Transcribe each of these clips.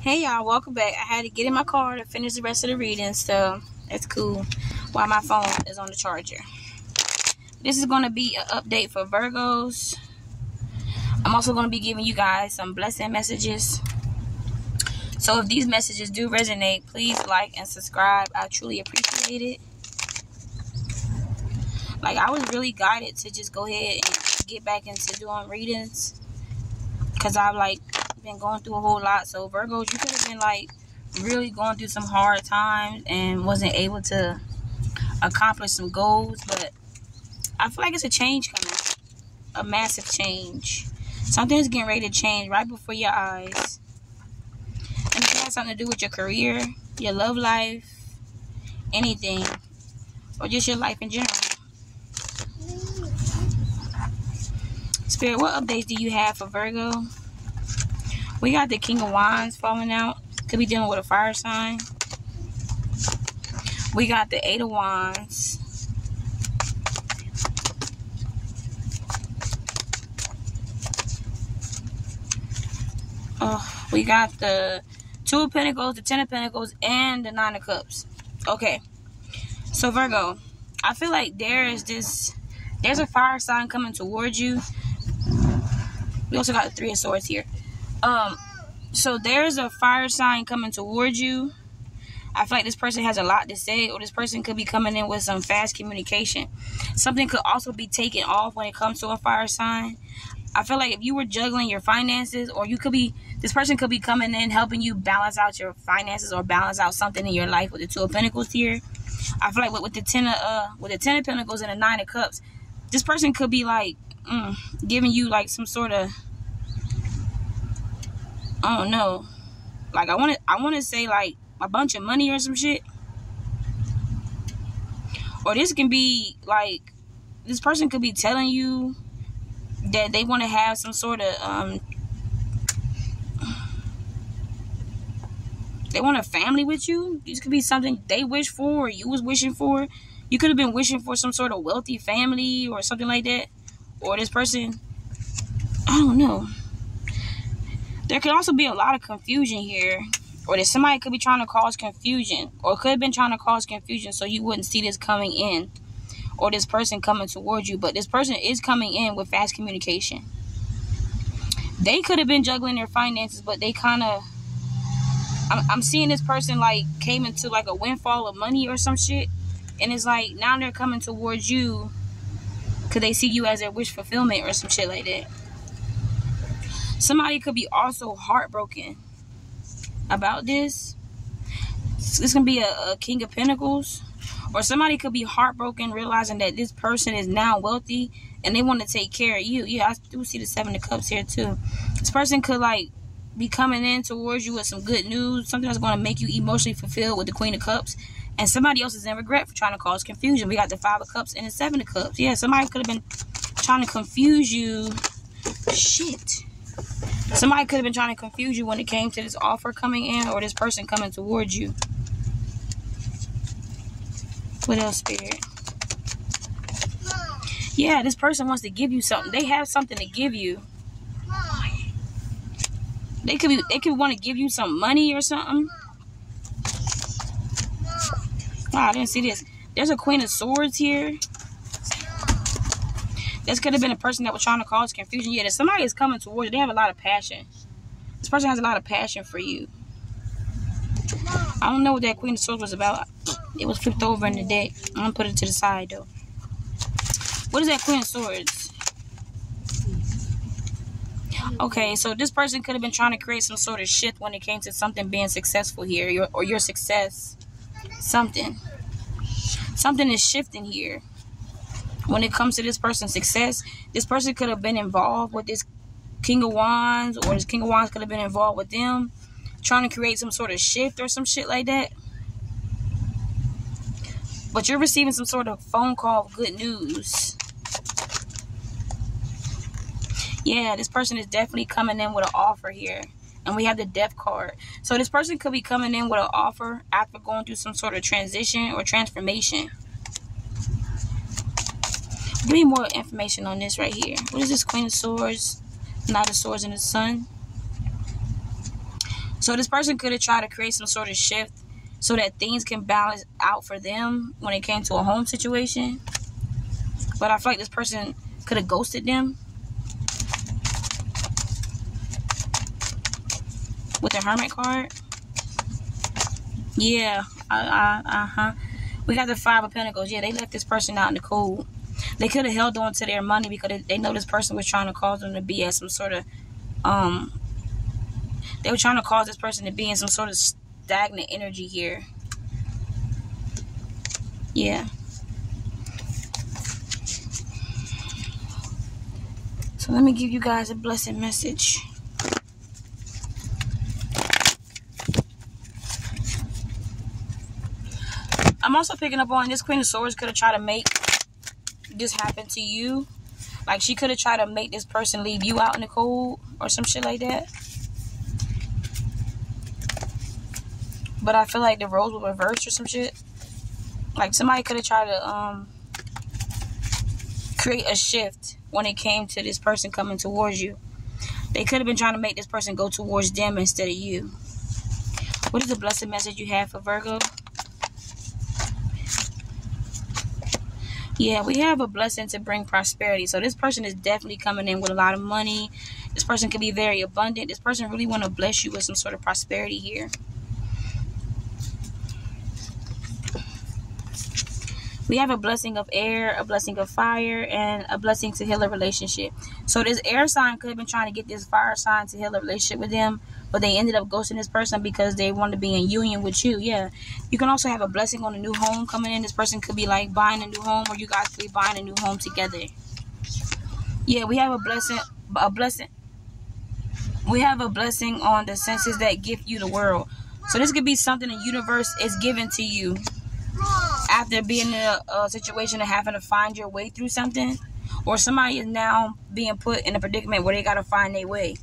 Hey y'all, welcome back. I had to get in my car to finish the rest of the reading, so that's cool. While my phone is on the charger. This is going to be an update for Virgos. I'm also going to be giving you guys some blessing messages. So if these messages do resonate, please like and subscribe. I truly appreciate it. Like I was really guided to just go ahead and get back into doing readings because I've like been going through a whole lot. So Virgos, you could have been like really going through some hard times and wasn't able to accomplish some goals. But I feel like it's a change coming, a massive change. Something's getting ready to change right before your eyes. And it has something to do with your career, your love life, anything, or just your life in general. Spirit, what updates do you have for Virgo? We got the King of Wands falling out. Could be dealing with a fire sign. We got the Eight of Wands. Oh, we got the Two of Pentacles, the Ten of Pentacles, and the Nine of Cups. Okay. So, Virgo, I feel like there is this, there's a fire sign coming towards you. We also got the Three of Swords here. Um, so there's a fire sign coming towards you. I feel like this person has a lot to say, or this person could be coming in with some fast communication. Something could also be taken off when it comes to a fire sign. I feel like if you were juggling your finances, or you could be, this person could be coming in helping you balance out your finances or balance out something in your life with the Two of Pentacles here. I feel like with, with the Ten of, uh, with the Ten of Pentacles and the Nine of Cups, this person could be like mm, giving you like some sort of I don't know. Like I want to, I want to say like a bunch of money or some shit. Or this can be like this person could be telling you that they want to have some sort of um they want a family with you. This could be something they wish for or you was wishing for. You could have been wishing for some sort of wealthy family or something like that. Or this person I don't know there could also be a lot of confusion here. Or that somebody could be trying to cause confusion. Or could have been trying to cause confusion so you wouldn't see this coming in. Or this person coming towards you. But this person is coming in with fast communication. They could have been juggling their finances but they kind of I'm, I'm seeing this person like came into like a windfall of money or some shit. And it's like now they're coming towards you because they see you as their wish fulfillment or some shit like that Somebody could be also heartbroken about this. This can be a, a King of Pentacles. Or somebody could be heartbroken realizing that this person is now wealthy and they want to take care of you. Yeah, I do see the Seven of Cups here too. This person could like be coming in towards you with some good news, something that's going to make you emotionally fulfilled with the Queen of Cups. And somebody else is in regret for trying to cause confusion. We got the Five of Cups and the Seven of Cups. Yeah, somebody could have been trying to confuse you. Shit. Somebody could have been trying to confuse you when it came to this offer coming in or this person coming towards you. What else, Spirit? Yeah, this person wants to give you something. They have something to give you. They could be they could want to give you some money or something. Wow, I didn't see this. There's a Queen of Swords here. This could have been a person that was trying to cause confusion. Yeah, that somebody is coming towards you. They have a lot of passion. This person has a lot of passion for you. I don't know what that Queen of Swords was about. It was flipped over in the deck. I'm gonna put it to the side though. What is that Queen of Swords? Okay, so this person could have been trying to create some sort of shift when it came to something being successful here, or your success. Something. Something is shifting here when it comes to this person's success, this person could have been involved with this King of Wands, or this King of Wands could have been involved with them, trying to create some sort of shift or some shit like that. But you're receiving some sort of phone call of good news. Yeah, this person is definitely coming in with an offer here. And we have the death card. So this person could be coming in with an offer after going through some sort of transition or transformation. Give me more information on this right here. What is this Queen of Swords? Knight of Swords and the Sun. So this person could have tried to create some sort of shift so that things can balance out for them when it came to a home situation. But I feel like this person could have ghosted them. With the Hermit card. Yeah. Uh, uh, huh We got the Five of Pentacles. Yeah, they left this person out in the cold. They could have held on to their money because they know this person was trying to cause them to be at some sort of um they were trying to cause this person to be in some sort of stagnant energy here. Yeah. So let me give you guys a blessed message. I'm also picking up on this Queen of Swords could have tried to make this happen to you. Like she could have tried to make this person leave you out in the cold or some shit like that. But I feel like the roles were reversed or some shit. Like somebody could have tried to um create a shift when it came to this person coming towards you. They could have been trying to make this person go towards them instead of you. What is the blessed message you have for Virgo? Yeah, we have a blessing to bring prosperity. So this person is definitely coming in with a lot of money. This person could be very abundant. This person really want to bless you with some sort of prosperity here. We have a blessing of air, a blessing of fire, and a blessing to heal a relationship. So this air sign could have been trying to get this fire sign to heal a relationship with them, but they ended up ghosting this person because they wanted to be in union with you. Yeah. You can also have a blessing on a new home coming in. This person could be like buying a new home, or you guys could be buying a new home together. Yeah, we have a blessing, a blessing. We have a blessing on the senses that gift you the world. So this could be something the universe is giving to you after being in a, a situation of having to find your way through something, or somebody is now being put in a predicament where they got to find their way.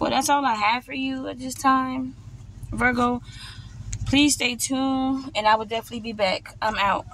Well, that's all I have for you at this time, Virgo. Please stay tuned, and I will definitely be back. I'm out.